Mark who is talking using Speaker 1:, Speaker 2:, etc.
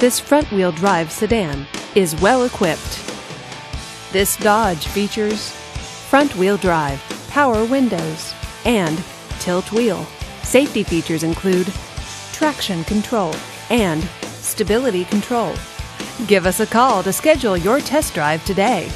Speaker 1: This front wheel drive sedan is well equipped. This Dodge features front wheel drive, power windows, and tilt wheel. Safety features include traction control and stability control. Give us a call to schedule your test drive today.